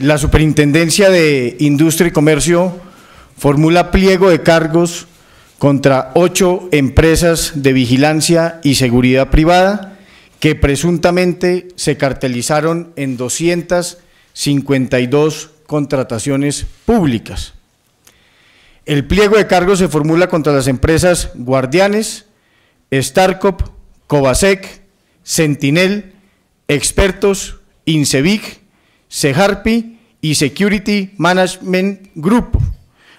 la Superintendencia de Industria y Comercio formula pliego de cargos contra ocho empresas de vigilancia y seguridad privada que presuntamente se cartelizaron en 252 contrataciones públicas. El pliego de cargos se formula contra las empresas Guardianes, Starcop, Covasec, Sentinel, Expertos, Incevic, Seharpi y Security Management Group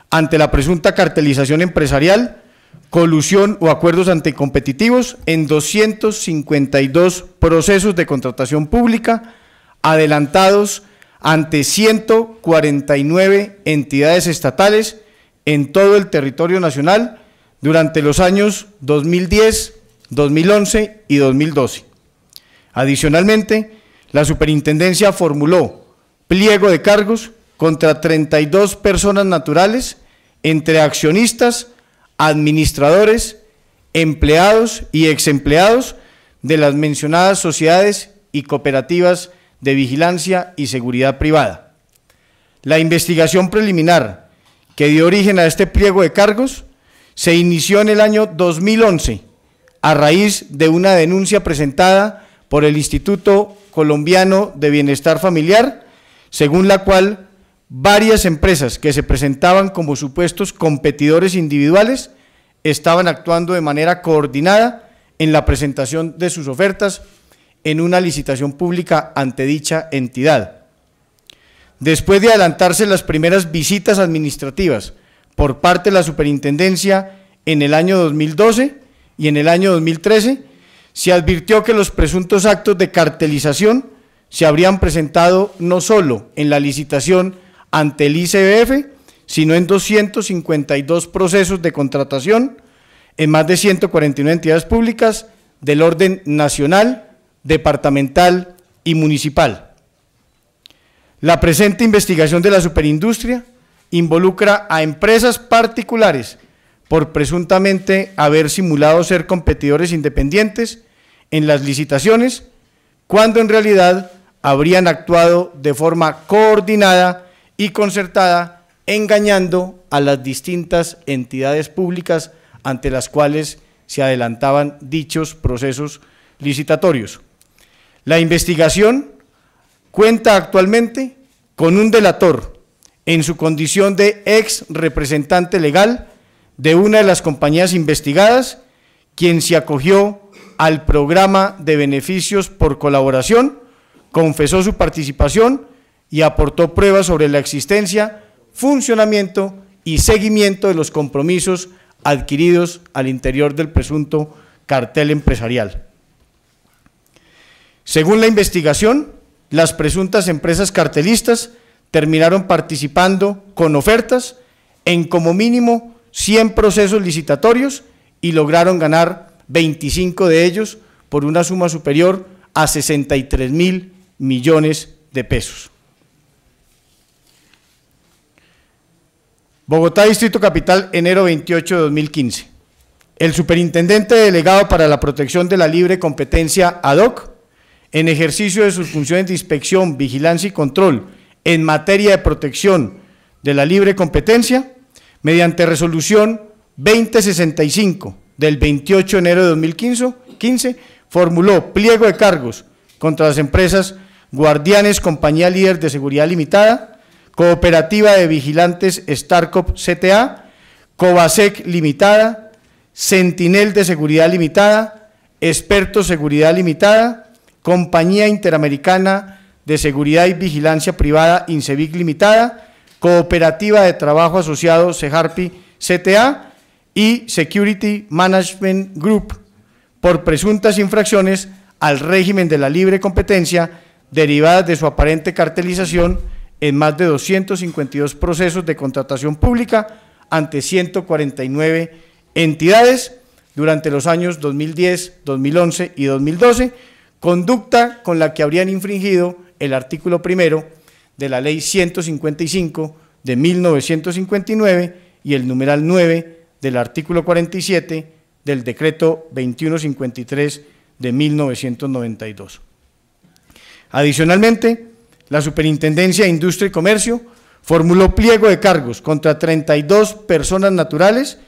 ante la presunta cartelización empresarial, colusión o acuerdos anticompetitivos en 252 procesos de contratación pública adelantados ante 149 entidades estatales en todo el territorio nacional durante los años 2010, 2011 y 2012. Adicionalmente, la superintendencia formuló pliego de cargos contra 32 personas naturales, entre accionistas, administradores, empleados y exempleados de las mencionadas sociedades y cooperativas de vigilancia y seguridad privada. La investigación preliminar que dio origen a este pliego de cargos se inició en el año 2011 a raíz de una denuncia presentada por el Instituto Colombiano de Bienestar Familiar, según la cual varias empresas que se presentaban como supuestos competidores individuales estaban actuando de manera coordinada en la presentación de sus ofertas en una licitación pública ante dicha entidad. Después de adelantarse las primeras visitas administrativas por parte de la superintendencia en el año 2012 y en el año 2013, se advirtió que los presuntos actos de cartelización se habrían presentado no solo en la licitación ante el ICBF, sino en 252 procesos de contratación en más de 149 entidades públicas del orden nacional, departamental y municipal. La presente investigación de la superindustria involucra a empresas particulares por presuntamente haber simulado ser competidores independientes en las licitaciones, cuando en realidad habrían actuado de forma coordinada y concertada, engañando a las distintas entidades públicas ante las cuales se adelantaban dichos procesos licitatorios. La investigación cuenta actualmente con un delator en su condición de ex representante legal de una de las compañías investigadas, quien se acogió al programa de beneficios por colaboración, confesó su participación y aportó pruebas sobre la existencia, funcionamiento y seguimiento de los compromisos adquiridos al interior del presunto cartel empresarial. Según la investigación, las presuntas empresas cartelistas terminaron participando con ofertas en como mínimo 100 procesos licitatorios y lograron ganar 25 de ellos por una suma superior a 63 mil millones de pesos. Bogotá, Distrito Capital, enero 28 de 2015. El superintendente delegado para la protección de la libre competencia ad hoc en ejercicio de sus funciones de inspección, vigilancia y control en materia de protección de la libre competencia, mediante resolución 2065 del 28 de enero de 2015, formuló pliego de cargos contra las empresas Guardianes Compañía Líder de Seguridad Limitada, Cooperativa de Vigilantes Starcop CTA, Covasec Limitada, Sentinel de Seguridad Limitada, Experto Seguridad Limitada, Compañía Interamericana de Seguridad y Vigilancia Privada Incevic Limitada, Cooperativa de Trabajo Asociado CEJARPI CTA y Security Management Group por presuntas infracciones al régimen de la libre competencia derivadas de su aparente cartelización en más de 252 procesos de contratación pública ante 149 entidades durante los años 2010, 2011 y 2012 conducta con la que habrían infringido el artículo primero de la Ley 155 de 1959 y el numeral 9 del artículo 47 del decreto 2153 de 1992. Adicionalmente, la Superintendencia de Industria y Comercio formuló pliego de cargos contra 32 personas naturales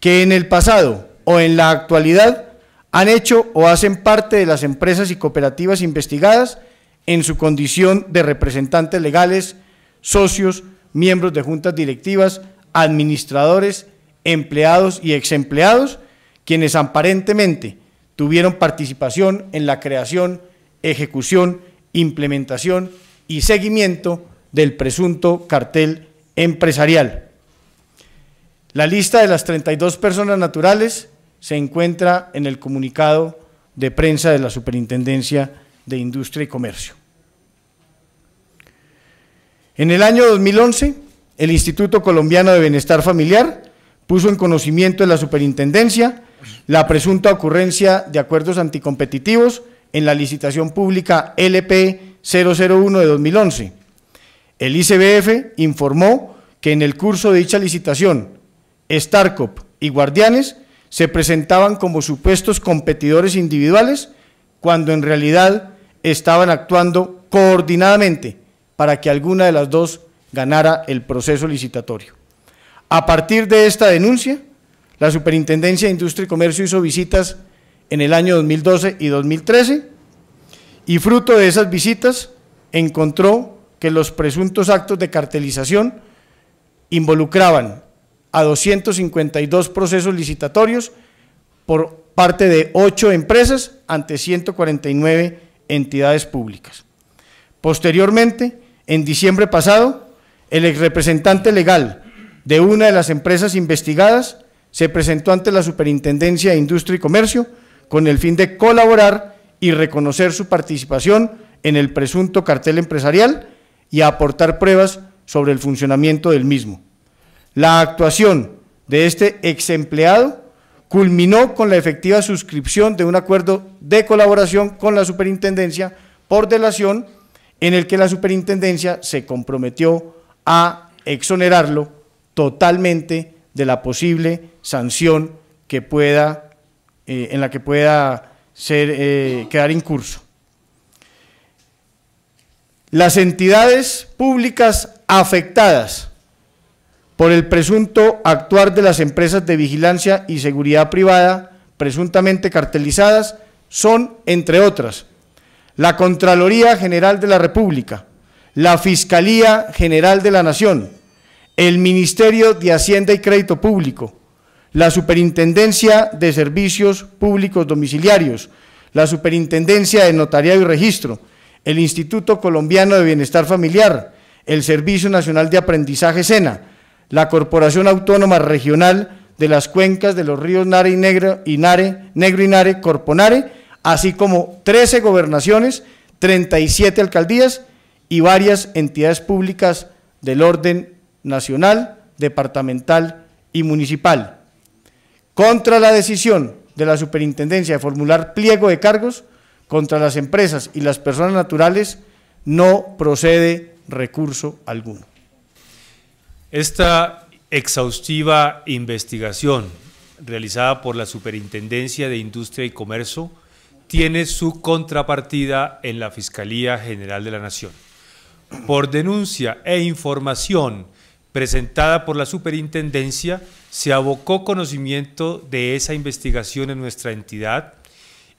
que en el pasado o en la actualidad han hecho o hacen parte de las empresas y cooperativas investigadas en su condición de representantes legales, socios, miembros de juntas directivas, administradores, empleados y exempleados, quienes aparentemente tuvieron participación en la creación, ejecución, implementación y seguimiento del presunto cartel empresarial. La lista de las 32 personas naturales se encuentra en el comunicado de prensa de la Superintendencia de Industria y Comercio. En el año 2011, el Instituto Colombiano de Bienestar Familiar puso en conocimiento de la Superintendencia la presunta ocurrencia de acuerdos anticompetitivos en la licitación pública LP 001 de 2011. El ICBF informó que en el curso de dicha licitación, Starcop y Guardianes se presentaban como supuestos competidores individuales cuando en realidad estaban actuando coordinadamente para que alguna de las dos ganara el proceso licitatorio. A partir de esta denuncia, la Superintendencia de Industria y Comercio hizo visitas en el año 2012 y 2013 y fruto de esas visitas encontró que los presuntos actos de cartelización involucraban a 252 procesos licitatorios por parte de ocho empresas ante 149 entidades públicas. Posteriormente, en diciembre pasado, el ex representante legal de una de las empresas investigadas se presentó ante la Superintendencia de Industria y Comercio con el fin de colaborar y reconocer su participación en el presunto cartel empresarial y aportar pruebas sobre el funcionamiento del mismo. La actuación de este ex empleado culminó con la efectiva suscripción de un acuerdo de colaboración con la superintendencia por delación en el que la superintendencia se comprometió a exonerarlo totalmente de la posible sanción que pueda, eh, en la que pueda ser, eh, quedar incurso. Las entidades públicas afectadas por el presunto actuar de las empresas de vigilancia y seguridad privada presuntamente cartelizadas son, entre otras, la Contraloría General de la República, la Fiscalía General de la Nación, el Ministerio de Hacienda y Crédito Público, la Superintendencia de Servicios Públicos Domiciliarios, la Superintendencia de Notariado y Registro, el Instituto Colombiano de Bienestar Familiar, el Servicio Nacional de Aprendizaje SENA, la Corporación Autónoma Regional de las Cuencas de los Ríos Nare y Negro y Nare, Negro y Nare, Corponare, así como 13 gobernaciones, 37 alcaldías y varias entidades públicas del orden nacional, departamental y municipal. Contra la decisión de la superintendencia de formular pliego de cargos contra las empresas y las personas naturales, no procede recurso alguno. Esta exhaustiva investigación realizada por la Superintendencia de Industria y Comercio tiene su contrapartida en la Fiscalía General de la Nación. Por denuncia e información presentada por la superintendencia, se abocó conocimiento de esa investigación en nuestra entidad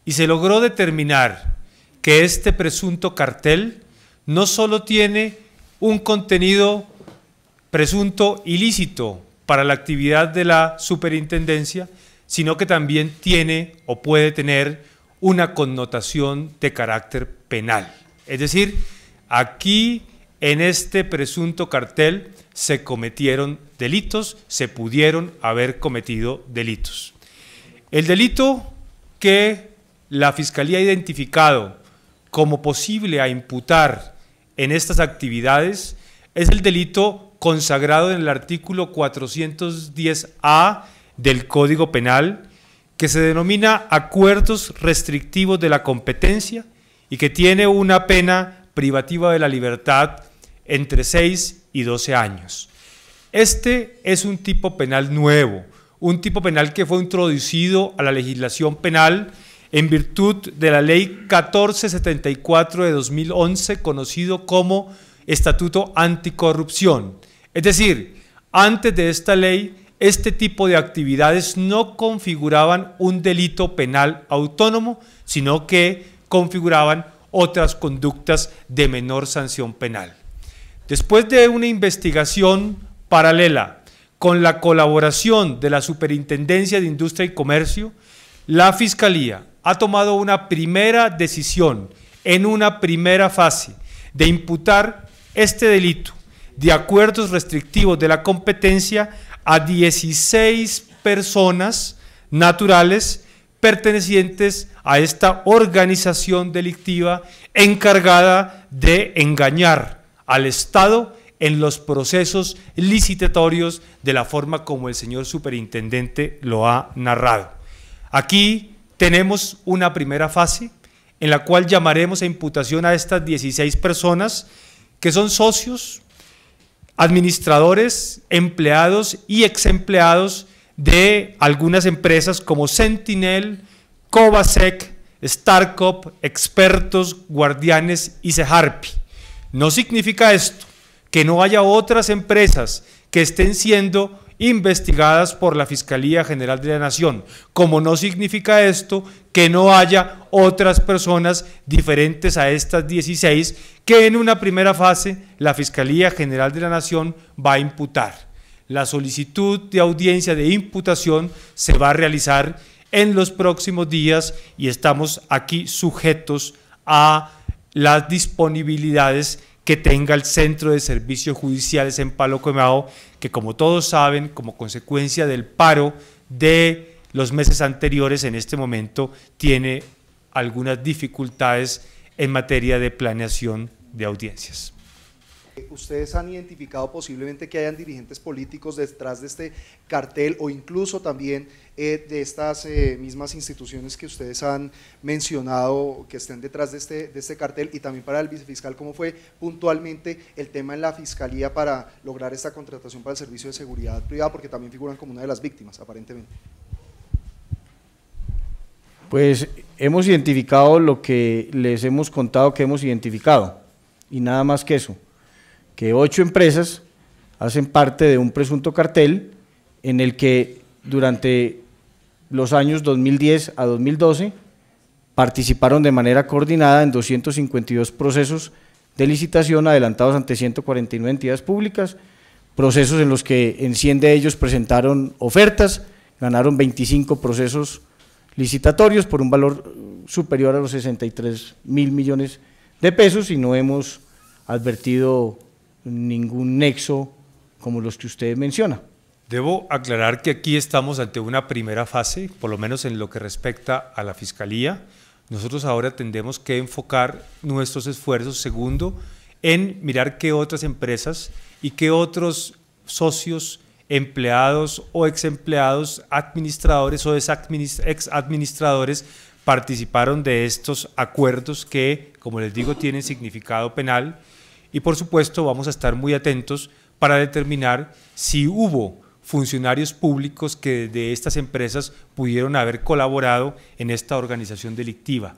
y se logró determinar que este presunto cartel no solo tiene un contenido presunto ilícito para la actividad de la superintendencia, sino que también tiene o puede tener una connotación de carácter penal. Es decir, aquí en este presunto cartel se cometieron delitos, se pudieron haber cometido delitos. El delito que la Fiscalía ha identificado como posible a imputar en estas actividades es el delito consagrado en el artículo 410A del Código Penal, que se denomina acuerdos restrictivos de la competencia y que tiene una pena privativa de la libertad entre 6 y 12 años. Este es un tipo penal nuevo, un tipo penal que fue introducido a la legislación penal en virtud de la Ley 1474 de 2011, conocido como Estatuto Anticorrupción. Es decir, antes de esta ley, este tipo de actividades no configuraban un delito penal autónomo, sino que configuraban otras conductas de menor sanción penal. Después de una investigación paralela con la colaboración de la Superintendencia de Industria y Comercio, la Fiscalía ha tomado una primera decisión en una primera fase de imputar este delito de acuerdos restrictivos de la competencia a 16 personas naturales pertenecientes a esta organización delictiva encargada de engañar al Estado en los procesos licitatorios de la forma como el señor superintendente lo ha narrado. Aquí tenemos una primera fase en la cual llamaremos a imputación a estas 16 personas que son socios, administradores, empleados y exempleados de algunas empresas como Sentinel, Covasec, Starcop, Expertos, Guardianes y Seharpi. No significa esto que no haya otras empresas que estén siendo investigadas por la Fiscalía General de la Nación, como no significa esto que no haya otras personas diferentes a estas 16 que en una primera fase la Fiscalía General de la Nación va a imputar. La solicitud de audiencia de imputación se va a realizar en los próximos días y estamos aquí sujetos a las disponibilidades que tenga el Centro de Servicios Judiciales en Palo Quemado, que como todos saben, como consecuencia del paro de los meses anteriores, en este momento tiene algunas dificultades en materia de planeación de audiencias. ¿Ustedes han identificado posiblemente que hayan dirigentes políticos detrás de este cartel o incluso también eh, de estas eh, mismas instituciones que ustedes han mencionado que estén detrás de este, de este cartel. Y también para el vicefiscal, cómo fue puntualmente el tema en la fiscalía para lograr esta contratación para el servicio de seguridad privada, porque también figuran como una de las víctimas, aparentemente? Pues hemos identificado lo que les hemos contado que hemos identificado. Y nada más que eso que ocho empresas hacen parte de un presunto cartel en el que durante los años 2010 a 2012 participaron de manera coordinada en 252 procesos de licitación adelantados ante 149 entidades públicas, procesos en los que en 100 de ellos presentaron ofertas, ganaron 25 procesos licitatorios por un valor superior a los 63 mil millones de pesos y no hemos advertido ningún nexo como los que usted menciona. Debo aclarar que aquí estamos ante una primera fase, por lo menos en lo que respecta a la Fiscalía. Nosotros ahora tendremos que enfocar nuestros esfuerzos, segundo, en mirar qué otras empresas y qué otros socios, empleados o ex empleados, administradores o ex administradores participaron de estos acuerdos que, como les digo, tienen significado penal y por supuesto vamos a estar muy atentos para determinar si hubo funcionarios públicos que de estas empresas pudieron haber colaborado en esta organización delictiva.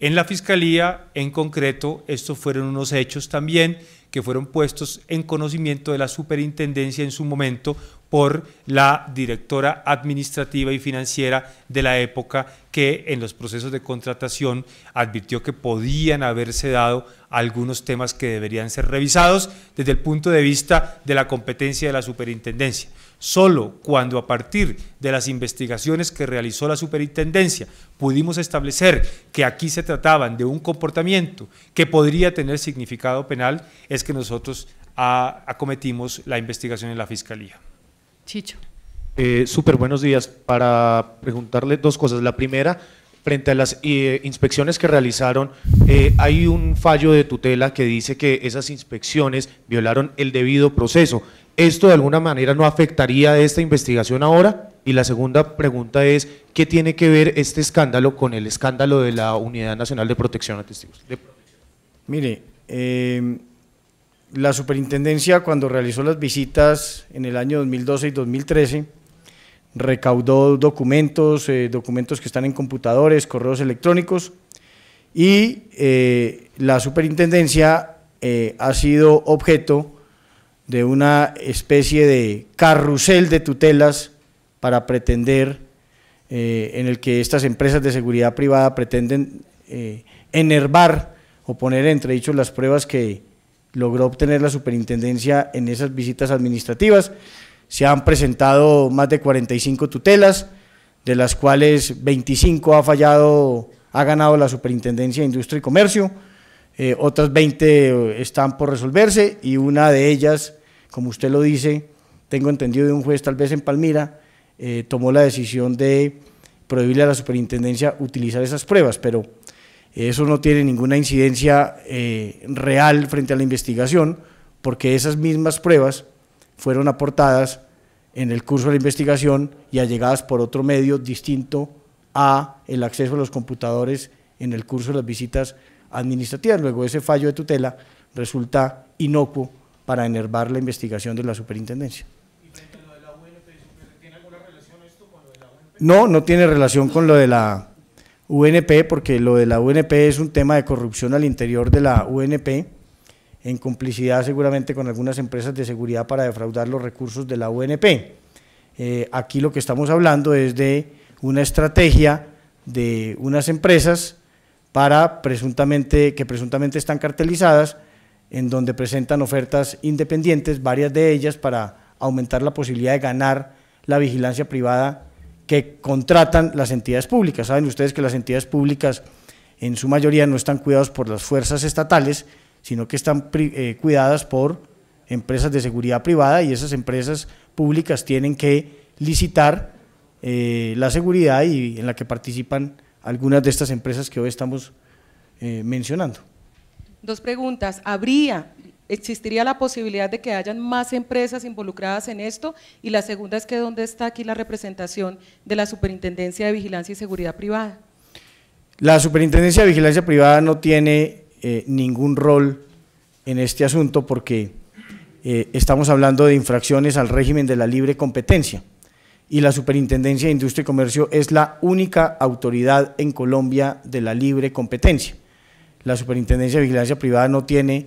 En la Fiscalía, en concreto, estos fueron unos hechos también que fueron puestos en conocimiento de la superintendencia en su momento por la directora administrativa y financiera de la época que en los procesos de contratación advirtió que podían haberse dado algunos temas que deberían ser revisados desde el punto de vista de la competencia de la superintendencia. Solo cuando a partir de las investigaciones que realizó la superintendencia pudimos establecer que aquí se trataban de un comportamiento que podría tener significado penal, es que nosotros acometimos la investigación en la Fiscalía. Chicho. Eh, Súper buenos días. Para preguntarle dos cosas. La primera, frente a las eh, inspecciones que realizaron, eh, hay un fallo de tutela que dice que esas inspecciones violaron el debido proceso. ¿Esto de alguna manera no afectaría esta investigación ahora? Y la segunda pregunta es, ¿qué tiene que ver este escándalo con el escándalo de la Unidad Nacional de Protección a Testigos? Mire, em, la superintendencia cuando realizó las visitas en el año 2012 y 2013, recaudó documentos, eh, documentos que están en computadores, correos electrónicos, y eh, la superintendencia eh, ha sido objeto de una especie de carrusel de tutelas para pretender, en el que estas empresas de seguridad privada pretenden enervar o poner entre dichos las pruebas que logró obtener la superintendencia en esas visitas administrativas. Se han presentado más de 45 tutelas, de las cuales 25 ha fallado, ha ganado la Superintendencia de Industria y Comercio, eh, otras 20 están por resolverse y una de ellas, como usted lo dice, tengo entendido de un juez tal vez en Palmira, eh, tomó la decisión de prohibirle a la superintendencia utilizar esas pruebas, pero eso no tiene ninguna incidencia eh, real frente a la investigación, porque esas mismas pruebas fueron aportadas en el curso de la investigación y allegadas por otro medio distinto a el acceso a los computadores en el curso de las visitas administrativas. Luego ese fallo de tutela resulta inocuo para enervar la investigación de la superintendencia. No, no tiene relación con lo de la UNP, porque lo de la UNP es un tema de corrupción al interior de la UNP en complicidad seguramente con algunas empresas de seguridad para defraudar los recursos de la UNP. Eh, aquí lo que estamos hablando es de una estrategia de unas empresas para presuntamente, que presuntamente están cartelizadas, en donde presentan ofertas independientes, varias de ellas para aumentar la posibilidad de ganar la vigilancia privada que contratan las entidades públicas. Saben ustedes que las entidades públicas en su mayoría no están cuidadas por las fuerzas estatales, sino que están eh, cuidadas por empresas de seguridad privada y esas empresas públicas tienen que licitar eh, la seguridad y en la que participan algunas de estas empresas que hoy estamos eh, mencionando. Dos preguntas. ¿Habría, existiría la posibilidad de que hayan más empresas involucradas en esto? Y la segunda es que ¿dónde está aquí la representación de la Superintendencia de Vigilancia y Seguridad Privada? La Superintendencia de Vigilancia Privada no tiene eh, ningún rol en este asunto porque eh, estamos hablando de infracciones al régimen de la libre competencia y la Superintendencia de Industria y Comercio es la única autoridad en Colombia de la libre competencia. La Superintendencia de Vigilancia Privada no tiene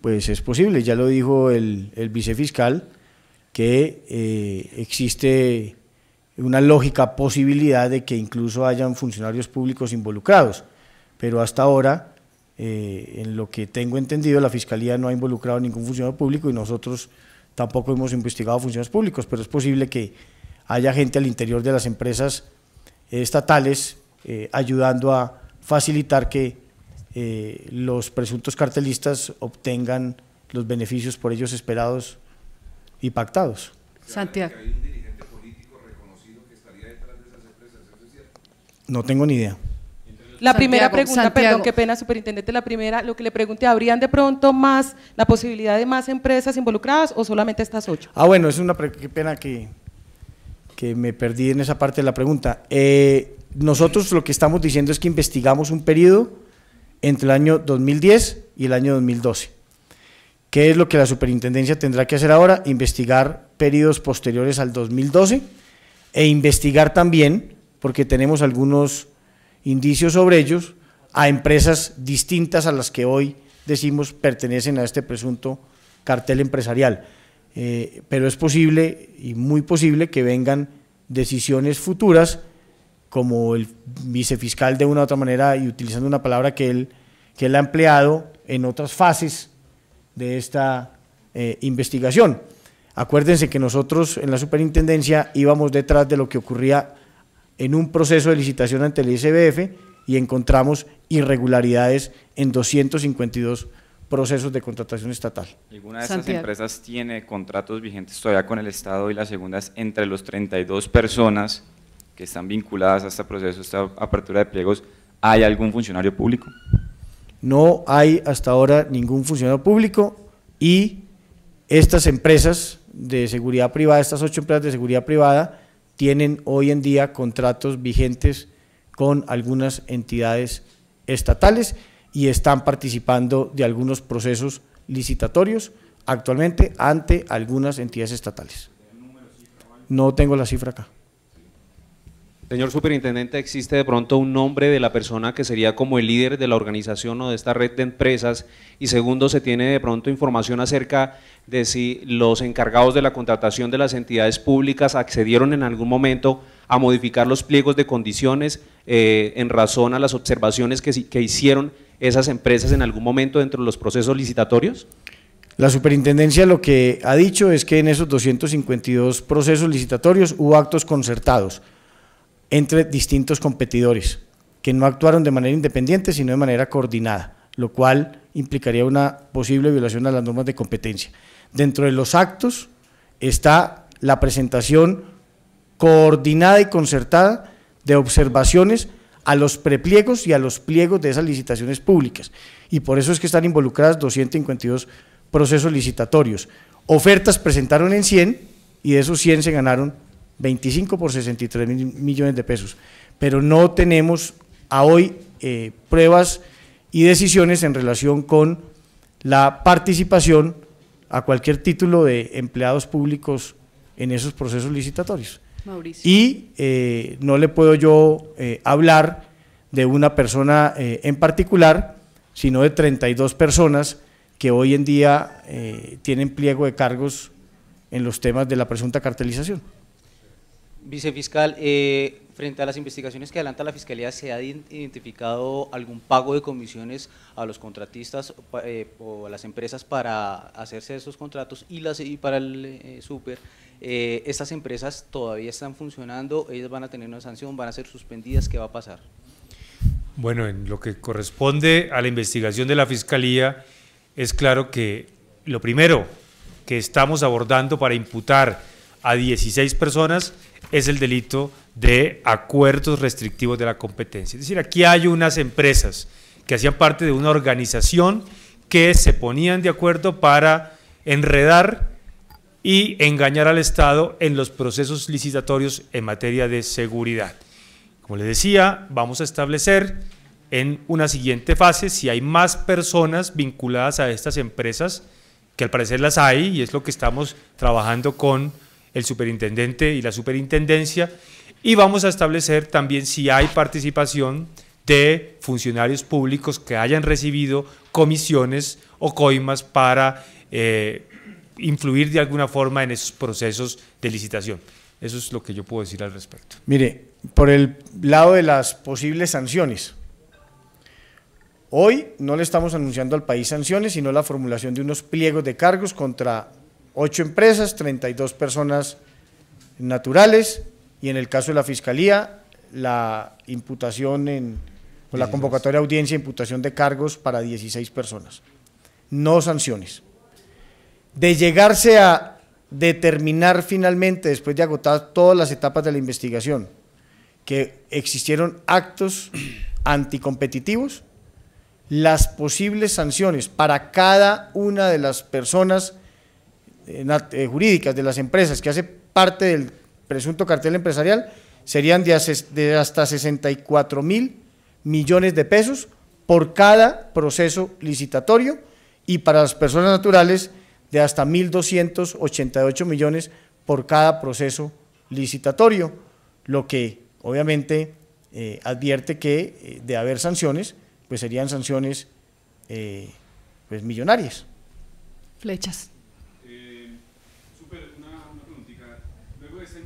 Pues es posible, ya lo dijo el, vicefiscal, que eh, existe una lógica posibilidad de que incluso hayan funcionarios públicos involucrados, pero hasta ahora, eh, en lo que tengo entendido, la Fiscalía no ha involucrado a ningún funcionario público y nosotros tampoco hemos investigado funcionarios públicos, pero es posible que haya gente al interior de las empresas estatales eh, ayudando a facilitar que eh, los presuntos cartelistas obtengan los beneficios por ellos esperados y pactados. Santiago. No tengo ni idea. La primera pregunta, perdón, qué pena, superintendente, la primera, lo que le pregunté, ¿habrían de pronto más, la posibilidad de más empresas involucradas o solamente estas ocho? Ah, bueno, es una qué pena que, que me perdí en esa parte de la pregunta. Eh, nosotros lo que estamos diciendo es que investigamos un periodo entre el año 2010 y el año 2012. ¿Qué es lo que la superintendencia tendrá que hacer ahora? Investigar periodos posteriores al 2012 e investigar también, porque tenemos algunos indicios sobre ellos, a empresas distintas a las que hoy decimos pertenecen a este presunto cartel empresarial. Eh, pero es posible y muy posible que vengan decisiones futuras como el vicefiscal de una u otra manera y utilizando una palabra que él, que él ha empleado en otras fases de esta eh, investigación. Acuérdense que nosotros en la superintendencia íbamos detrás de lo que ocurría en un proceso de licitación ante el ICBF y encontramos irregularidades en 252 procesos de contratación estatal. ¿Alguna de estas empresas tiene contratos vigentes todavía con el Estado y la segunda es entre los 32 personas que están vinculadas a este proceso, a esta apertura de pliegos, ¿hay algún funcionario público? No hay hasta ahora ningún funcionario público y estas empresas de seguridad privada, estas ocho empresas de seguridad privada, tienen hoy en día contratos vigentes con algunas entidades estatales y están participando de algunos procesos licitatorios actualmente ante algunas entidades estatales. No tengo la cifra acá. Señor Superintendente, ¿existe de pronto un nombre de la persona que sería como el líder de la organización o de esta red de empresas? Y segundo, ¿se tiene de pronto información acerca de si los encargados de la contratación de las entidades públicas accedieron en algún momento a modificar los pliegos de condiciones eh, en razón a las observaciones que, que hicieron esas empresas en algún momento dentro de los procesos licitatorios? La superintendencia lo que ha dicho es que en esos 252 procesos licitatorios hubo actos concertados entre distintos competidores que no actuaron de manera independiente, sino de manera coordinada, lo cual implicaría una posible violación a las normas de competencia. Dentro de los actos está la presentación coordinada y concertada de observaciones a los prepliegos y a los pliegos de esas licitaciones públicas. Y por eso es que están involucradas 252 procesos licitatorios. Ofertas presentaron en 100 y de esos 100 se ganaron 25 por 63 mil millones de pesos, pero no tenemos a hoy eh, pruebas y decisiones en relación con la participación a cualquier título de empleados públicos en esos procesos licitatorios. Y eh, no le puedo yo eh, hablar de una persona en particular, sino de 32 personas que hoy en día tienen pliego de cargos en los temas de la presunta cartelización. Vicefiscal, eh, frente a las investigaciones que adelanta la Fiscalía, ¿se ha identificado algún pago de comisiones a los contratistas eh, o a las empresas para hacerse esos contratos y, las, y para el eh, super? ¿Estas empresas todavía están funcionando? ¿Ellas van a tener una sanción? ¿Van a ser suspendidas? ¿Qué va a pasar? Bueno, en lo que corresponde a la investigación de la Fiscalía, es claro que lo primero que estamos abordando para imputar a 16 personas es el delito de acuerdos restrictivos de la competencia. Es decir, aquí hay unas empresas que hacían parte de una organización que se ponían de acuerdo para enredar y engañar al Estado en los procesos licitatorios en materia de seguridad. Como les decía, vamos a establecer en una siguiente fase si hay más personas vinculadas a estas empresas, que al parecer las hay, y es lo que estamos trabajando con el superintendente y la superintendencia, y vamos a establecer también si hay participación de funcionarios públicos que hayan recibido comisiones o coimas para eh, influir de alguna forma en esos procesos de licitación. Eso es lo que yo puedo decir al respecto. Mire, por el lado de las posibles sanciones, hoy no le estamos anunciando al país sanciones, sino la formulación de unos pliegos de cargos contra ocho empresas, 32 personas naturales y en el caso de la Fiscalía, la imputación en, o la convocatoria de audiencia, imputación de cargos para 16 personas, no sanciones. De llegarse a determinar finalmente, después de agotar todas las etapas de la investigación, que existieron actos anticompetitivos, las posibles sanciones para cada una de las personas eh, eh, jurídicas de las empresas que hace parte del presunto cartel empresarial serían de, hasta 64 mil millones de pesos por cada proceso licitatorio y para las personas naturales de hasta 1.288 millones por cada proceso licitatorio, lo que obviamente eh, advierte que de haber sanciones, pues serían sanciones pues millonarias. Flechas.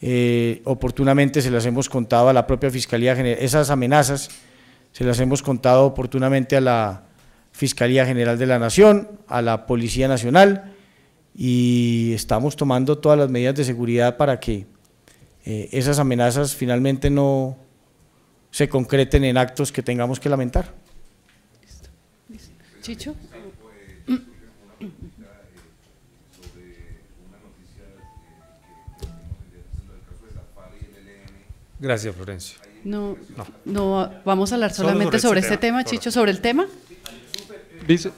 eh, oportunamente se las hemos contado a la propia Fiscalía General, esas amenazas se las hemos contado oportunamente a la Fiscalía General de la Nación, a la Policía Nacional y estamos tomando todas las medidas de seguridad para que eh, esas amenazas finalmente no se concreten en actos que tengamos que lamentar. Chicho. Gracias, Florencio. No, no, vamos a hablar solamente sobre, este tema, Chicho, sobre el tema. Vice-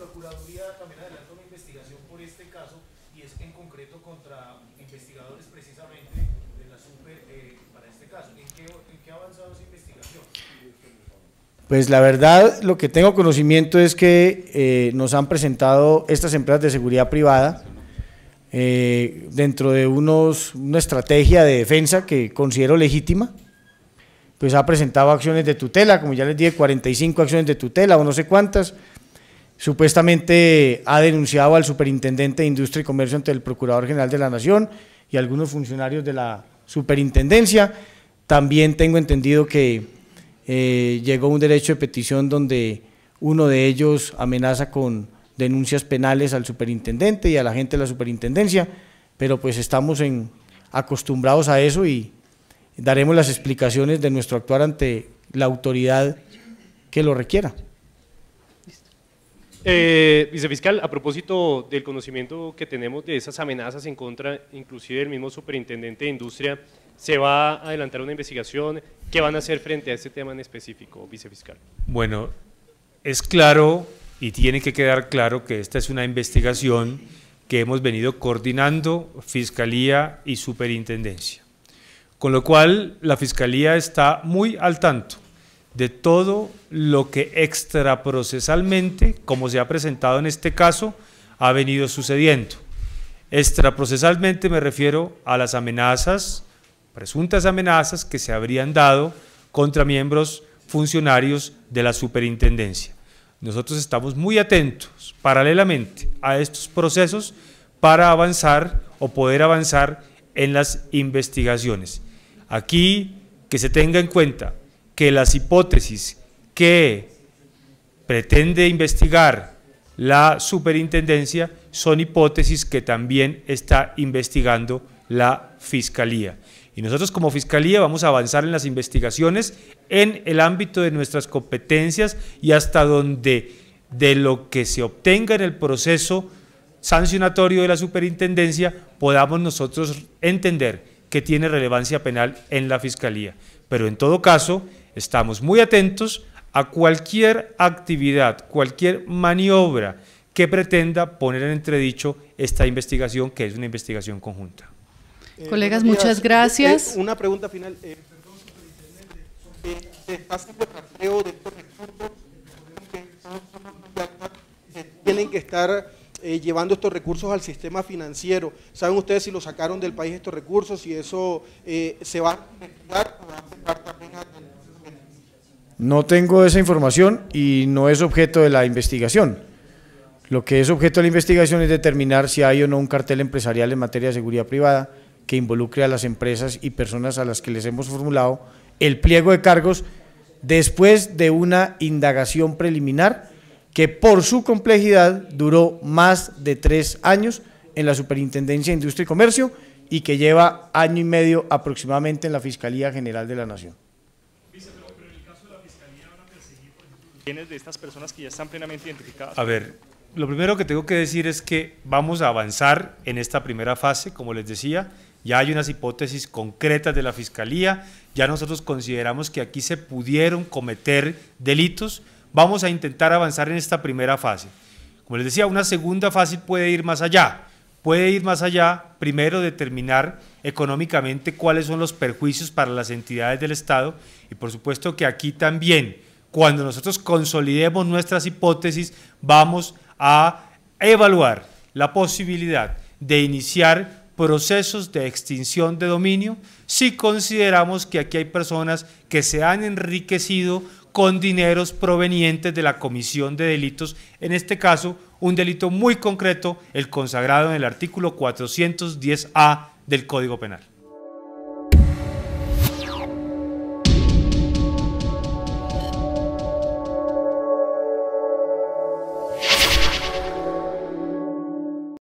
Pues la verdad, lo que tengo conocimiento es que eh, nos han presentado estas empresas de seguridad privada eh, dentro de unos, una estrategia de defensa que considero legítima. Pues ha presentado acciones de tutela, como ya les dije, 45 acciones de tutela o no sé cuántas. Supuestamente ha denunciado al superintendente de Industria y Comercio ante el Procurador General de la Nación y algunos funcionarios de la superintendencia. También tengo entendido que eh, llegó un derecho de petición donde uno de ellos amenaza con denuncias penales al superintendente y a la gente de la superintendencia, pero pues estamos acostumbrados a eso y daremos las explicaciones de nuestro actuar ante la autoridad que lo requiera. Eh, vicefiscal, a propósito del conocimiento que tenemos de esas amenazas en contra, inclusive del mismo superintendente de industria, ¿se va a adelantar una investigación? ¿Qué van a hacer frente a este tema en específico, vicefiscal? Bueno, es claro y tiene que quedar claro que esta es una investigación que hemos venido coordinando Fiscalía y Superintendencia. Con lo cual, la Fiscalía está muy al tanto de todo lo que extraprocesalmente, como se ha presentado en este caso, ha venido sucediendo. Extraprocesalmente me refiero a las amenazas, presuntas amenazas que se habrían dado contra miembros funcionarios de la superintendencia. Nosotros estamos muy atentos paralelamente a estos procesos para avanzar o poder avanzar en las investigaciones. Aquí que se tenga en cuenta que las hipótesis que pretende investigar la superintendencia son hipótesis que también está investigando la Fiscalía. Y nosotros como Fiscalía vamos a avanzar en las investigaciones en el ámbito de nuestras competencias y hasta donde de lo que se obtenga en el proceso sancionatorio de la superintendencia podamos nosotros entender que tiene relevancia penal en la Fiscalía. Pero en todo caso, estamos muy atentos a cualquier actividad, cualquier maniobra que pretenda poner en entredicho esta investigación, que es una investigación conjunta. Eh, Colegas, muchas gracias. Eh, una pregunta final. Eh, perdón, superintendente. Eh, ¿Se está haciendo el rastreo de estos recursos? Se tienen que estar eh, llevando estos recursos al sistema financiero. ¿Saben ustedes si lo sacaron del país estos recursos? Si eso eh, se va a investigar o va a proceso de No tengo esa información y no es objeto de la investigación. Lo que es objeto de la investigación es determinar si hay o no un cartel empresarial en materia de seguridad privada que involucre a las empresas y personas a las que les hemos formulado el pliego de cargos después de una indagación preliminar que por su complejidad duró más de tres años en la Superintendencia de Industria y Comercio y que lleva año y medio aproximadamente en la Fiscalía General de la Nación. ¿Quiénes de estas personas que ya están plenamente identificadas? A ver, lo primero que tengo que decir es que vamos a avanzar en esta primera fase, como les decía, ya hay unas hipótesis concretas de la Fiscalía, ya nosotros consideramos que aquí se pudieron cometer delitos, vamos a intentar avanzar en esta primera fase. Como les decía, una segunda fase puede ir más allá, puede ir más allá, primero determinar económicamente cuáles son los perjuicios para las entidades del Estado y por supuesto que aquí también, cuando nosotros consolidemos nuestras hipótesis, vamos a evaluar la posibilidad de iniciar procesos de extinción de dominio si consideramos que aquí hay personas que se han enriquecido con dineros provenientes de la comisión de delitos, en este caso un delito muy concreto, el consagrado en el artículo 410A del Código Penal.